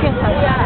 敬朋友